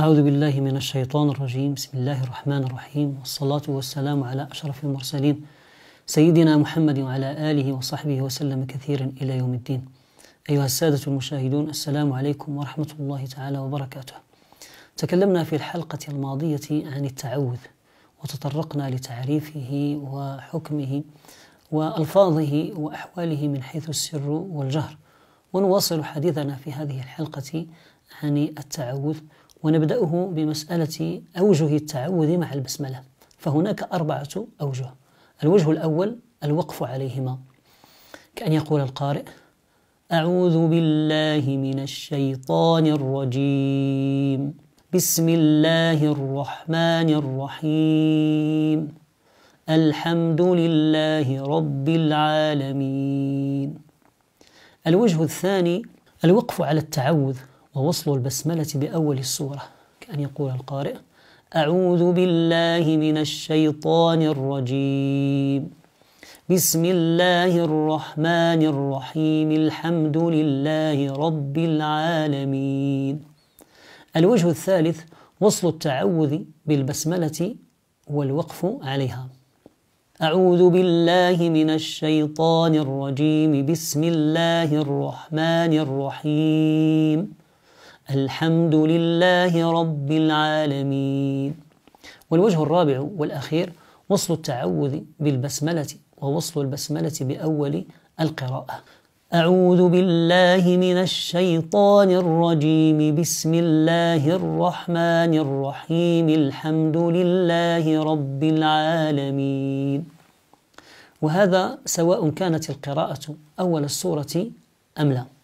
أعوذ بالله من الشيطان الرجيم. بسم الله الرحمن الرحيم. والصلاة والسلام على أشرف المرسلين سيدنا محمد وعلى آله وصحبه وسلم كثيرا إلى يوم الدين. أيها السادة المشاهدون السلام عليكم ورحمة الله تعالى وبركاته. تكلمنا في الحلقة الماضية عن التعوذ وتطرقنا لتعريفه وحكمه وألفاظه وأحواله من حيث السر والجهر. ونواصل حديثنا في هذه الحلقة عن التعوذ. ونبدأه بمسألة أوجه التعوذ مع البسملة فهناك أربعة أوجه. الوجه الأول الوقف عليهما. كأن يقول القارئ أعوذ بالله من الشيطان الرجيم. بسم الله الرحمن الرحيم. الحمد لله رب العالمين. الوجه الثاني الوقف على التعوذ. ووصل البسملة بأول السورة كأن يقول القارئ أعوذ بالله من الشيطان الرجيم. بسم الله الرحمن الرحيم. الحمد لله رب العالمين. الوجه الثالث وصل التعوذ بالبسملة والوقف عليها. أعوذ بالله من الشيطان الرجيم. بسم الله الرحمن الرحيم. الحمد لله رب العالمين. والوجه الرابع والأخير وصل التعوذ بالبسملة ووصل البسملة بأول القراءة. أعوذ بالله من الشيطان الرجيم. بسم الله الرحمن الرحيم. الحمد لله رب العالمين. وهذا سواء كانت القراءة أول السورة أم لا.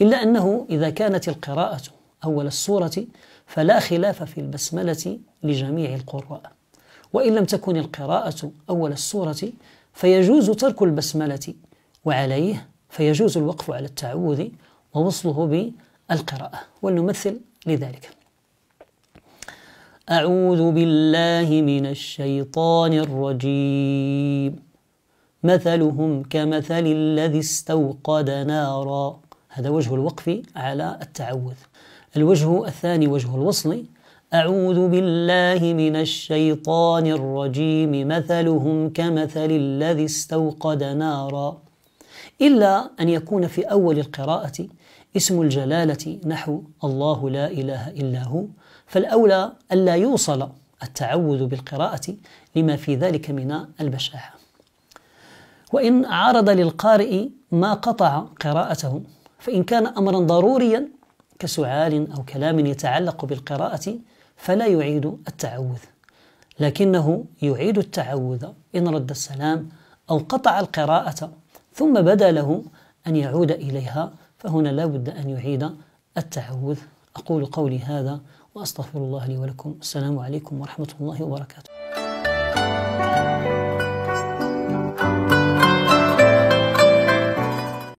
إلا أنه إذا كانت القراءة أول السورة فلا خلاف في البسملة لجميع القراء. وإن لم تكن القراءة أول السورة فيجوز ترك البسملة وعليه فيجوز الوقف على التعوذ ووصله بالقراءة. ولنمثل لذلك. أعوذ بالله من الشيطان الرجيم. مثلهم كمثل الذي استوقد نارا. هذا وجه الوقف على التعوذ. الوجه الثاني وجه الوصل أعوذ بالله من الشيطان الرجيم مثلهم كمثل الذي استوقد نارا. إلا أن يكون في أول القراءة اسم الجلالة نحو الله لا إله إلا هو فالأولى ألا يوصل التعوذ بالقراءة لما في ذلك من البشاعة. وإن عرض للقارئ ما قطع قراءته فإن كان أمرا ضروريا كسعال أو كلام يتعلق بالقراءة فلا يعيد التعوذ. لكنه يعيد التعوذ إن رد السلام أو قطع القراءة ثم بدا له أن يعود إليها فهنا لا بد أن يعيد التعوذ. أقول قولي هذا وأستغفر الله لي ولكم. السلام عليكم ورحمة الله وبركاته.